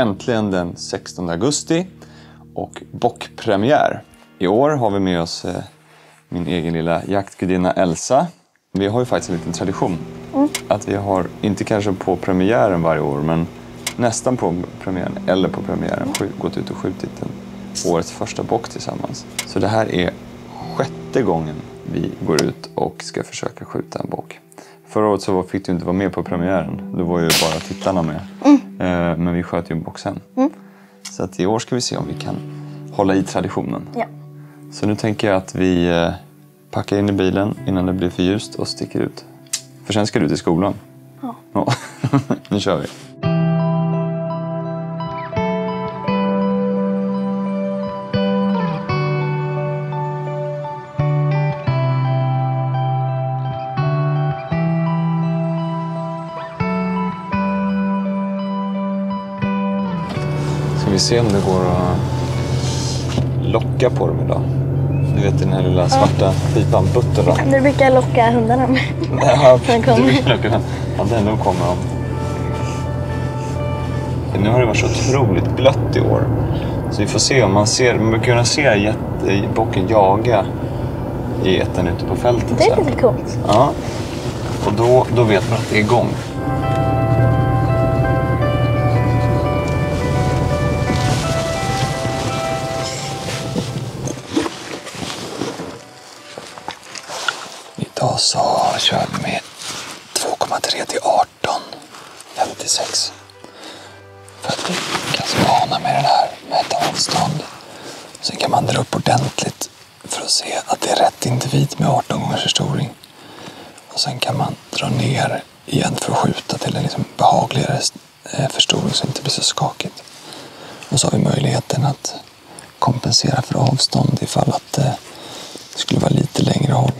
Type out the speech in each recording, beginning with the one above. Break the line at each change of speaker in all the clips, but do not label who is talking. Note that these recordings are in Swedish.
äntligen den 16 augusti och bockpremiär. I år har vi med oss eh, min egen lilla jaktgudinna Elsa. Vi har ju faktiskt en liten tradition. Att vi har, inte kanske på premiären varje år, men nästan på premiären eller på premiären skjut- gått ut och skjutit en, årets första bock tillsammans. Så det här är sjätte gången vi går ut och ska försöka skjuta en bock. Förra året så fick du inte vara med på premiären. Då var ju bara tittarna med. Eh, Men vi sköt ju en bock sen. Så att i år ska vi se om vi kan hålla i traditionen.
Ja.
Så nu tänker jag att vi eh, packar in i bilen innan det blir för ljust och sticker ut. För sen ska du till skolan.
Ja.
Ja. nu kör vi. Se om det går att locka på dem idag. Du vet den här lilla svarta pipan, butterna.
Nu brukar jag locka hundarna med.
Ja,
Den kommer.
du kunna- Ja, den nog kommer de. Nu har det varit så otroligt blött i år. Så vi får se om man ser, man brukar kunna se jätte, bocken jaga i ettan ute på fältet.
Det är lite coolt.
Ja. Och då, då vet man att det är igång. Idag så kör vi med 2,3 till 18, 56. För att lyckas vana med den här, mäta avstånd. Sen kan man dra upp ordentligt för att se att det är rätt individ med 18 gångers förstoring. Och sen kan man dra ner igen för att skjuta till en liksom behagligare eh, förstoring så det inte blir så skakigt. Och så har vi möjligheten att kompensera för avstånd ifall att eh, det skulle vara lite längre håll.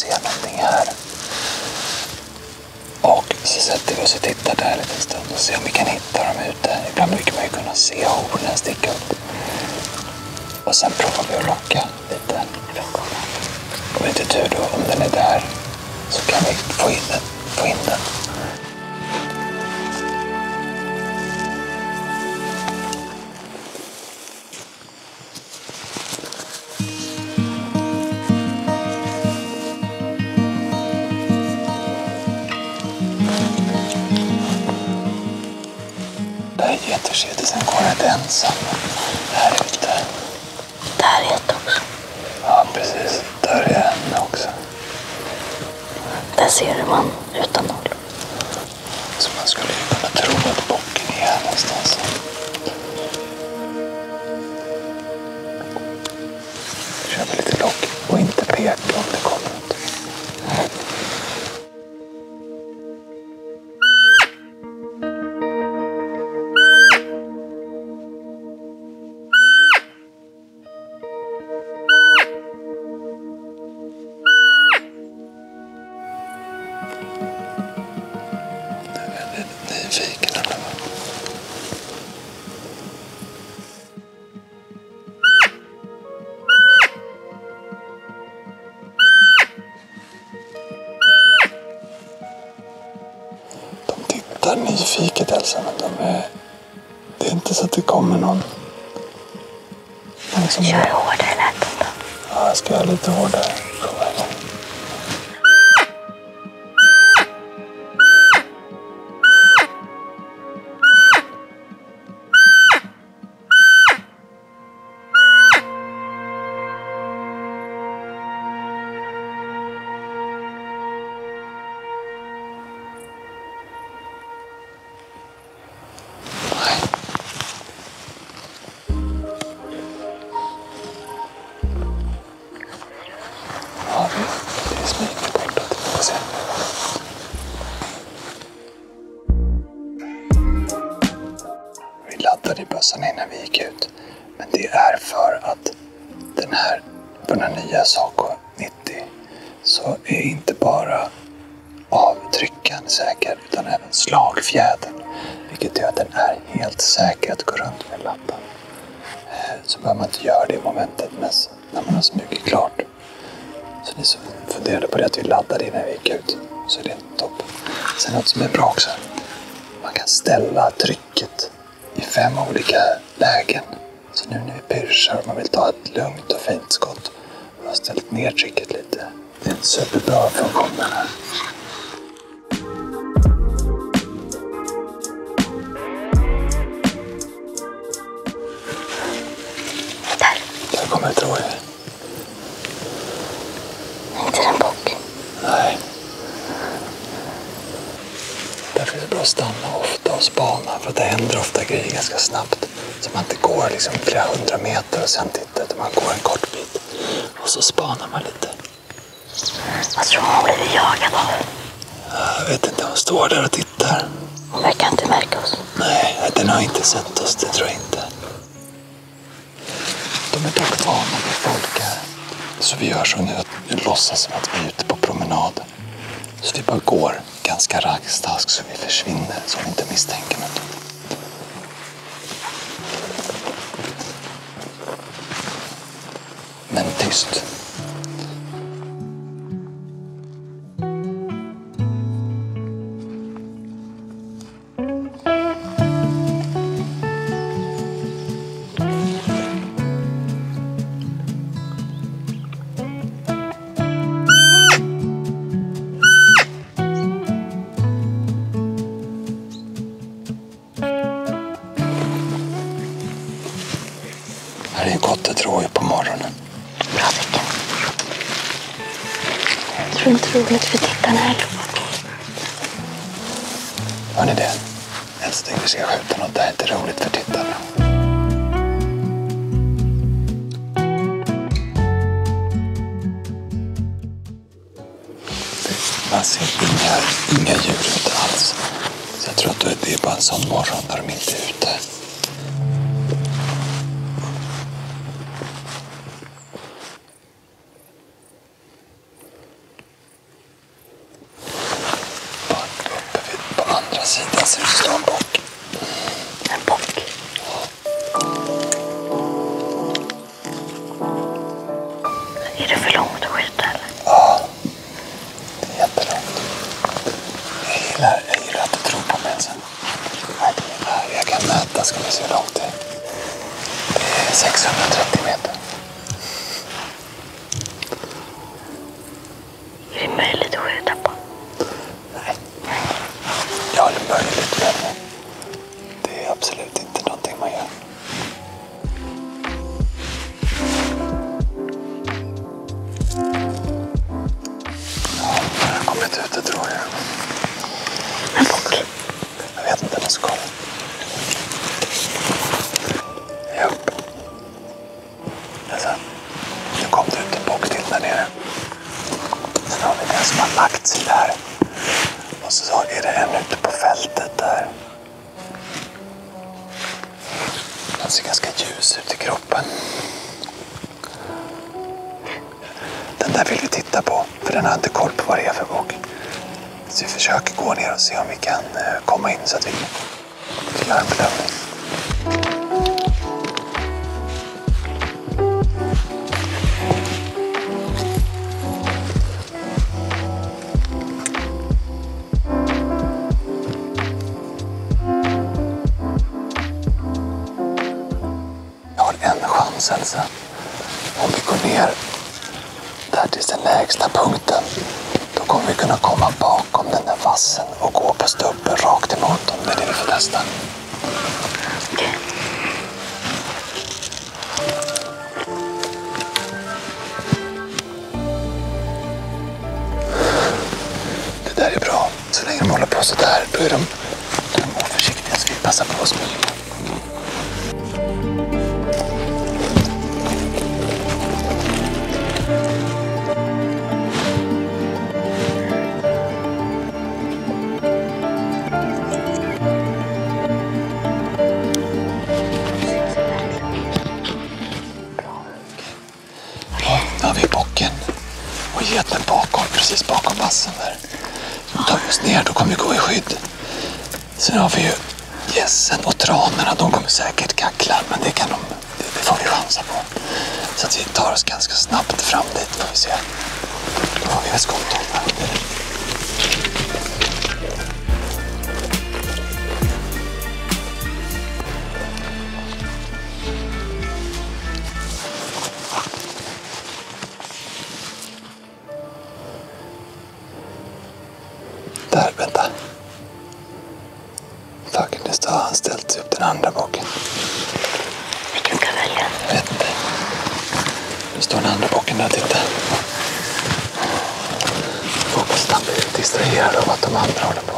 Se någonting här. Och så sätter vi oss och tittar där en liten stund och ser om vi kan hitta dem ute. Ibland brukar man ju kunna se hornen sticka upp. Och sen provar vi att locka lite. Om det inte är tur då, om den är där, så kan vi få in den. Få in den. Är sen går rätt ensam. Att gå runt med lappen. Eh, så behöver man inte göra det momentet men när man har smugit klart. Så ni som funderade på det att vi laddade innan vi gick ut. Så är det topp! Sen något som är bra också. Man kan ställa trycket i fem olika lägen. Så nu när vi pyrschar och man vill ta ett lugnt och fint skott. Man har ställt ner trycket lite. Det är en superbra funktion den här. Ett rådjur.
Är inte det en bock?
Nej. Därför är det bra att stanna ofta och spana. För att det händer ofta grejer ganska snabbt. Så man inte går liksom flera hundra meter och sen tittar. Utan man går en kort bit. Och så spanar man lite.
Vad tror hon blir jagad av?
Jag vet inte, hon står där och tittar.
Hon verkar inte märka oss.
Nej, den har inte sett oss, det tror jag inte. De är dock vana vid folk här. Så vi gör så nu att vi låtsas som att vi är ute på promenad. Så vi bara går ganska raggstask så vi försvinner så vi inte misstänker något. Men tyst. Här är ju gott ett rådjur på morgonen.
Bra tecken. Jag tror inte roligt för tittarna heller.
Hör ni det? Älskling, vi ska skjuta något. Det här är inte roligt för tittarna. Man ser inga, inga djur ute alls. Så jag tror att det är bara en sån morgon när de inte är ute. Den ser ganska ljus ut i kroppen. Den där vill vi titta på, för den har inte koll på vad det är för bock. Så vi försöker gå ner och se om vi kan eh, komma in så att vi kan göra och sådär, då är de, är de oförsiktiga. Så vi passar på att smyga. Oss ner, då kommer vi gå i skydd. Sen har vi ju gässen och tranorna. De kommer säkert kackla, men det, kan de, det, det får vi chansa på. Så att vi tar oss ganska snabbt fram dit, får vi se. Då har vi ett här. Han ställt upp den andra bocken.
Vilken ska jag välja?
Jag vet inte. Nu står den andra bocken där, titta. Jag hoppas att han blir distraherad av att de andra håller på.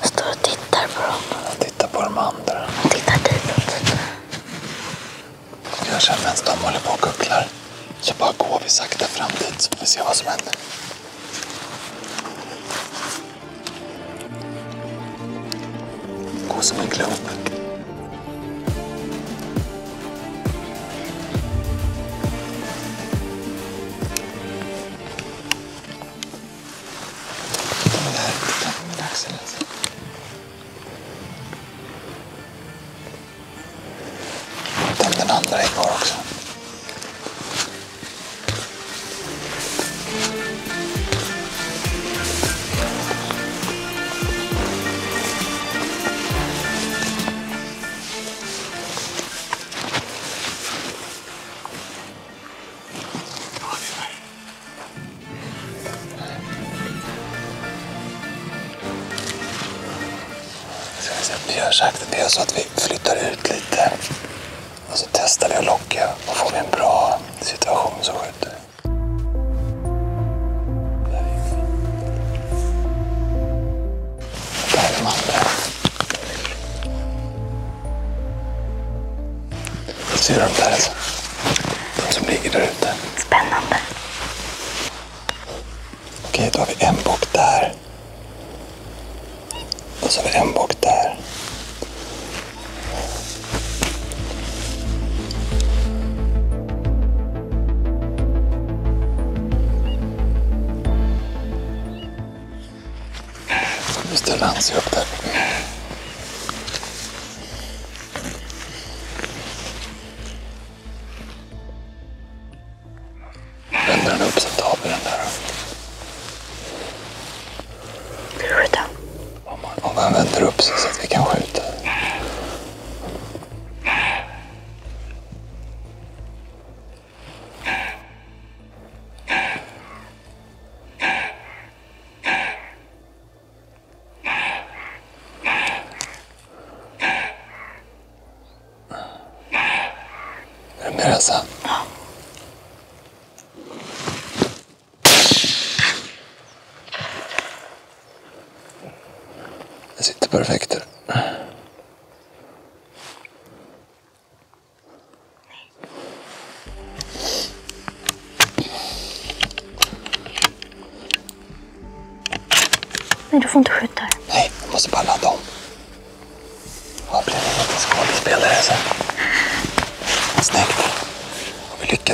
Jag står och tittar på dem.
Han tittar på de andra.
Han tittar ditåt.
Sen medan de håller på och kucklar. Så bara går vi sakta fram dit så får vi se vad som händer. Gör så att vi flyttar ut lite. Och så testar vi att locka och får vi en bra situation så skjuter vi. Där är är de andra. Ser du de där alltså? De som ligger där ute.
Spännande.
Okej, då har vi en bock där. Och så har vi en bock Elsa? Det sitter perfekt där.
Nej, du får inte skjuta.
Nej, jag måste bara ladda om.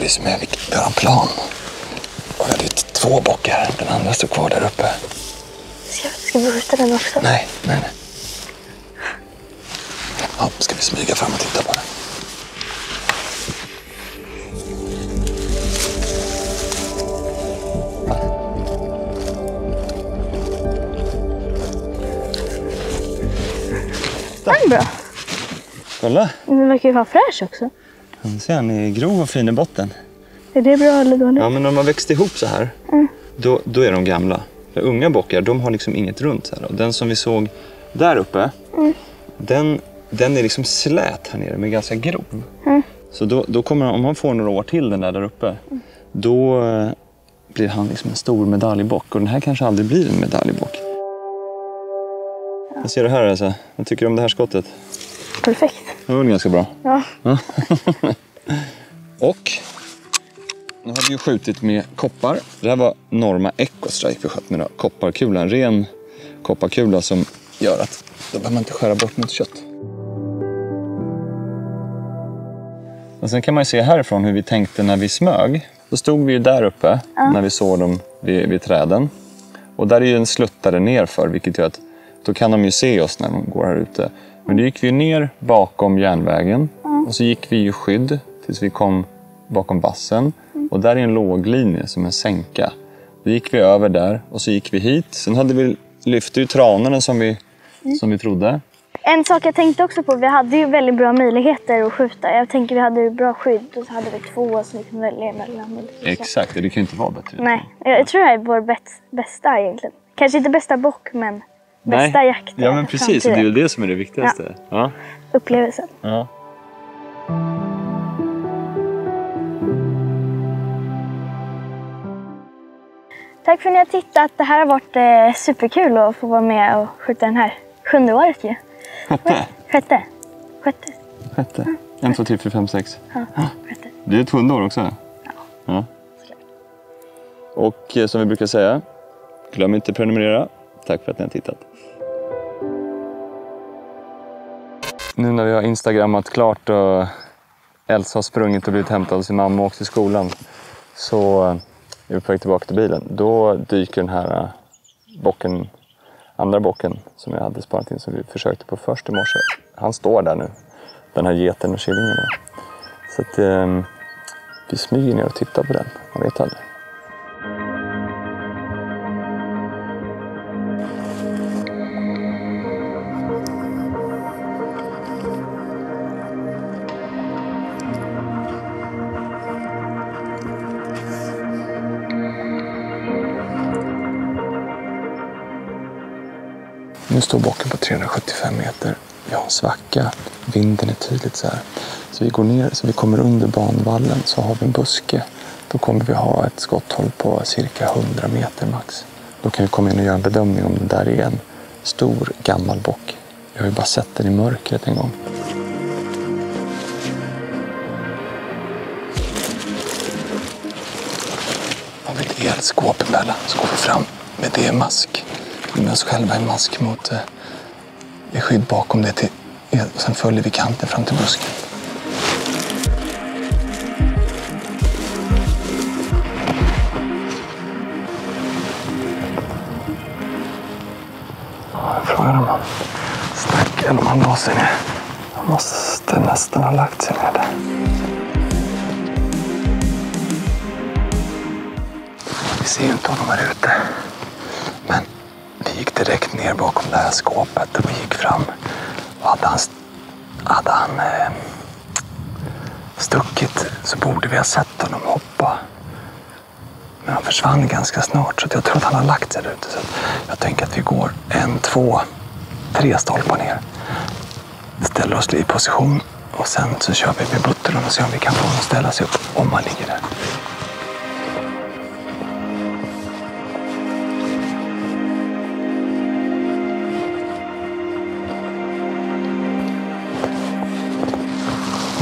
Vi vi vi har en plan. Och vi hade två bockar, den andra stod kvar där uppe.
Ska, ska vi skjuta den också?
Nej, nej, nej. Ja, ska vi smyga fram och titta på den?
Den är bra.
Kolla,
Den verkar ju vara fräsch också.
Han ser han är grov och fin i botten.
Är det bra eller dåligt?
Ja, men när de har växt ihop så här, då, då är de gamla. För unga bockar, de har liksom inget runt så här. Och den som vi såg där uppe, den, den är liksom slät här nere, men ganska grov. Så då, då kommer han, om han får några år till den där där uppe, då eh, blir han liksom en stor medaljbock. Och den här kanske aldrig blir en medaljbock. Vad ser du här alltså? Vad tycker du om det här skottet?
Perfekt.
Det var väl ganska bra.
Ja.
Och nu har vi ju skjutit med koppar. Det här var Norma Echo Strike vi sköt med då. kopparkula. En ren kopparkula som gör att då behöver man inte skära bort något kött. Och sen kan man ju se härifrån hur vi tänkte när vi smög. Då stod vi ju där uppe när vi såg dem vid, vid träden. Och där är ju en sluttare nerför vilket gör att då kan de ju se oss när de går här ute. Men då gick vi ner bakom järnvägen och så gick vi i skydd tills vi kom bakom bassen. Och där är en låglinje som en sänka. Då gick vi över där och så gick vi hit. Sen hade vi lyfte ju tranorna som vi, som vi trodde.
En sak jag tänkte också på, vi hade ju väldigt bra möjligheter att skjuta. Jag tänker vi hade bra skydd och så hade vi två som vi kunde välja emellan.
Exakt, det kan ju inte vara bättre.
Nej, jag, tror det här är vår bäst, bästa egentligen. Kanske inte bästa bock, men bästa jakt.
Ja men precis, det är ju det som är det viktigaste. Ja.
Upplevelsen.
Ja.
Tack för att ni har tittat. Det här har varit eh, superkul att få vara med och skjuta den här sjunde året ju.
Sjätte.
Sjätte. Sjätte.
Sjätte. En, två, tre, fyra, fem, sex.
Ja, sjätte.
Det är ett hundår också. Ja. Och eh, som vi brukar säga, glöm inte att prenumerera. Tack för att ni har tittat. Nu när vi har instagrammat klart och Elsa har sprungit och blivit hämtad av sin mamma och åkt till skolan så eh, är vi på väg tillbaka till bilen. Då dyker den här eh, bocken, andra bocken som jag hade sparat in som vi försökte på först i morse. Han står där nu, den här geten och killingen. Så att, eh, vi smyger ner och tittar på den. Man vet aldrig. Nu står bocken på 375 meter. Vi har en svacka. Vinden är tydligt så här. Så vi går ner, så vi kommer under banvallen så har vi en buske. Då kommer vi ha ett skotthåll på cirka 100 meter max. Då kan vi komma in och göra en bedömning om det där är en stor gammal bock. Jag har ju bara sett den i mörkret en gång. har vi ett elskåp emellan. Så går vi fram med det mask. Med oss själva i mask mot eh, i skydd bakom det. Till, och sen följer vi kanten fram till busken. Frågan om han stack eller om han la sig ner. Han måste nästan ha lagt sig ner där. Vi ser ju inte honom här ute. Direkt ner bakom det här skåpet och gick fram. Och hade han, hade han eh, stuckit så borde vi ha sett honom hoppa. Men han försvann ganska snart så jag tror att han har lagt sig där ute. Så jag tänker att vi går en, två, tre stolpar ner. Ställer oss i position och sen så kör vi med buttern och ser om vi kan få honom att ställa sig upp om han ligger där.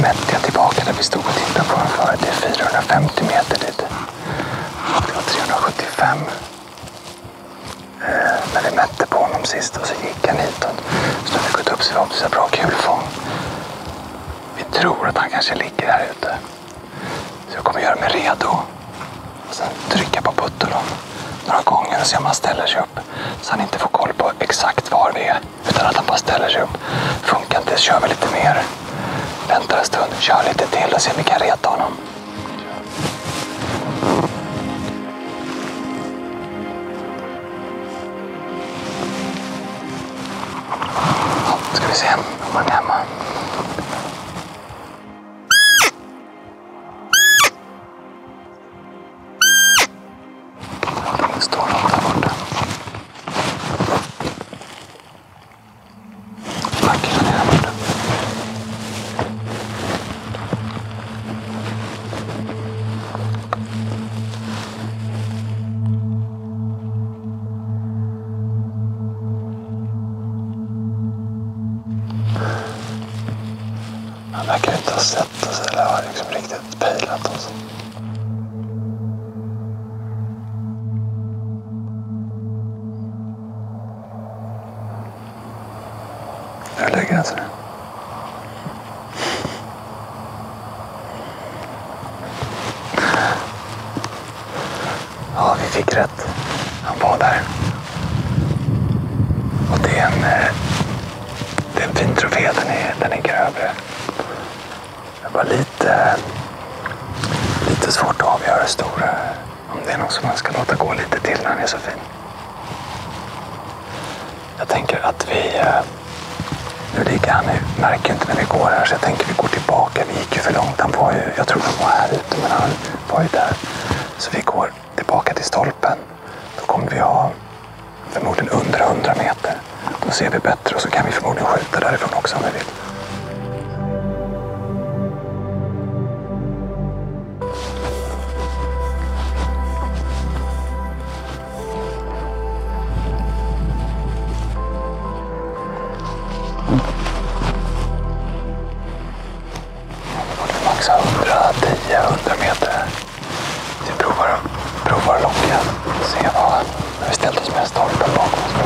Mätte jag tillbaka där vi stod och tittade på den förut. Det är 450 meter dit. Det var 375 eh, när vi mätte på honom sist och så gick han hitåt. Så nu har vi gått upp så vi har så bra kulfång. Vi tror att han kanske ligger här ute. Så jag kommer göra mig redo. Och sen trycka på puttolon några gånger och se om han ställer sig upp. Så han inte får koll på exakt var vi är. Utan att han bara ställer sig upp. Funkar inte, kör vi lite mer. Vänta en stund, kör lite till och se om vi kan reta honom. Ja, ska vi se om han är hemma. liksom riktigt pejlat alltså. oss. Jag lägger den så nu. Ja, vi fick rätt. Han var där. Och det är en... Eh, det är en fin trofé. Den är, den är grövre. Det var lite, lite svårt att avgöra stor, om det är någon som man ska låta gå lite till när han är så fin. Jag tänker att vi... Eh, nu ligger han nu, märker inte när vi går här så jag tänker vi går tillbaka. Vi gick ju för långt. Han var ju, jag tror han var här ute men han var ju där. Så vi går tillbaka till stolpen. Då kommer vi ha förmodligen under 100 meter. Då ser vi bättre och så kan vi förmodligen skjuta därifrån också om vi vill.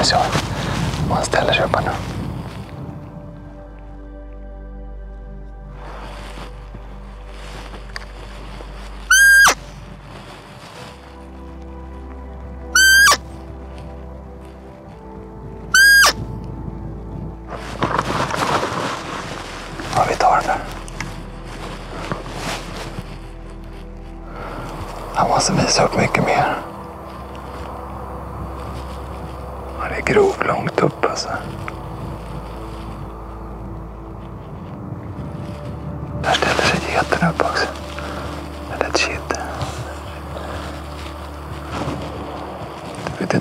Så. Man ställer sig upp här nu.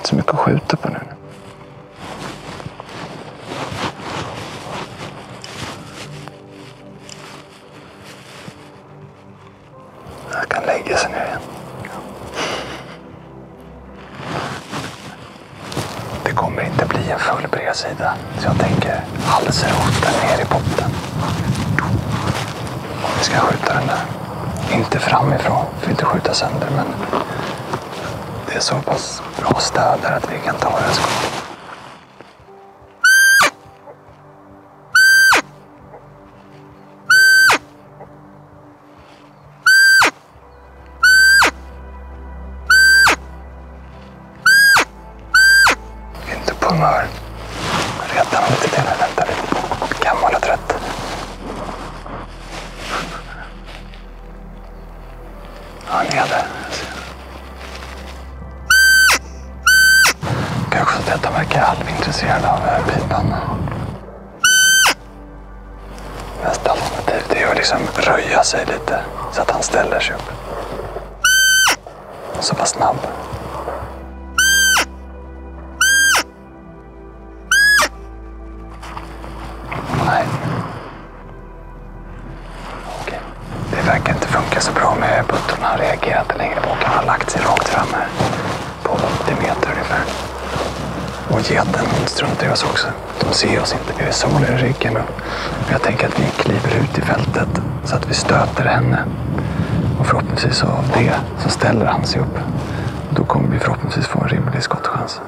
Så mycket att skjuta. Reta mig lite till. Vänta lite. Gammal och trött. Ja, han är där. Kanske så att de verkar halvintresserad av eh, pipan. Nästa alternativ det är att liksom röja sig lite så att han ställer sig upp. Och så vara snabb. Och struntar i oss också. De ser oss inte. Vi har solen i ryggen. Och jag tänker att vi kliver ut i fältet så att vi stöter henne. Och förhoppningsvis av det så ställer han sig upp. Då kommer vi förhoppningsvis få en rimlig skottchans.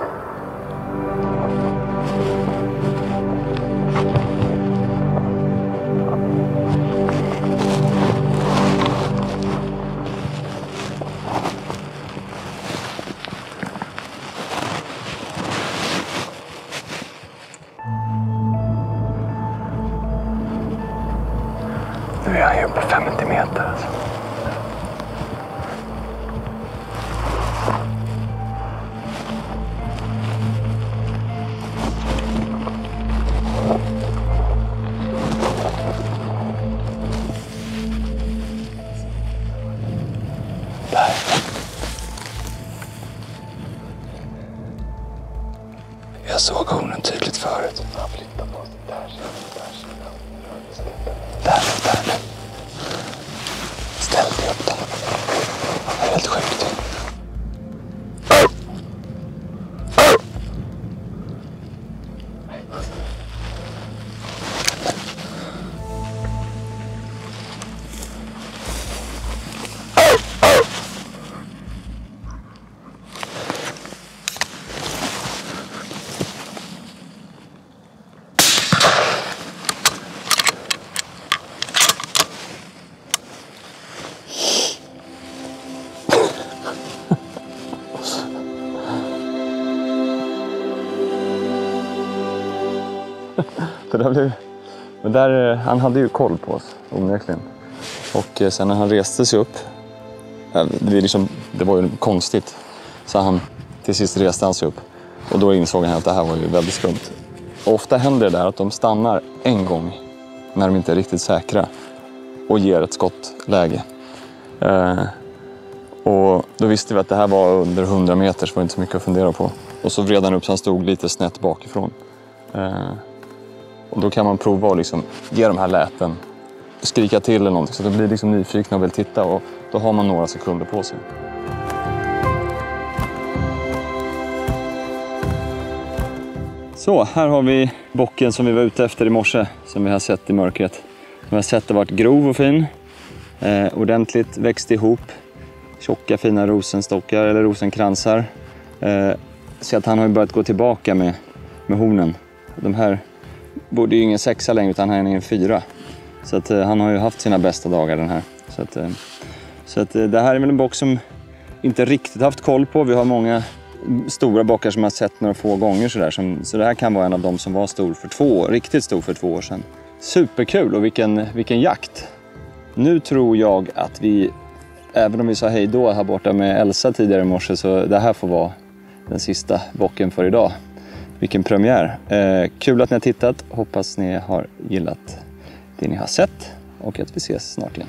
50 meter. Alltså. Där. Jag såg hornen tydligt förut. Där, där. där dig upp där. Det är helt sjukt. Det blev... Men där, eh, han hade ju koll på oss, onekligen. Och eh, sen när han reste sig upp, eh, det, liksom, det var ju konstigt, så han till sist reste han sig upp. Och då insåg han att det här var ju väldigt skumt. Och ofta händer det där att de stannar en gång när de inte är riktigt säkra och ger ett skottläge. Eh, och då visste vi att det här var under 100 meter så var det inte så mycket att fundera på. Och så vred han upp så han stod lite snett bakifrån. Eh, och då kan man prova att liksom ge de här läten, skrika till eller någonting så att de blir liksom nyfikna och vill titta och då har man några sekunder på sig. Så, här har vi bocken som vi var ute efter i morse, som vi har sett i mörkret. Vi har sett det varit grov och fin, eh, ordentligt växt ihop, tjocka fina rosenstockar eller rosenkransar. Eh, så att han har börjat gå tillbaka med, med hornen. De här borde ju ingen sexa längre utan han är en fyra. Så att, eh, han har ju haft sina bästa dagar den här. Så, att, eh, så att, eh, det här är väl en bock som inte riktigt haft koll på. Vi har många stora bockar som jag har sett några få gånger sådär. Som, så det här kan vara en av dem som var stor för två, riktigt stor för två år sedan. Superkul och vilken, vilken jakt! Nu tror jag att vi, även om vi sa hej då här borta med Elsa tidigare i morse, så det här får vara den sista bocken för idag. Vilken premiär! Eh, kul att ni har tittat. Hoppas ni har gillat det ni har sett och att vi ses snart igen.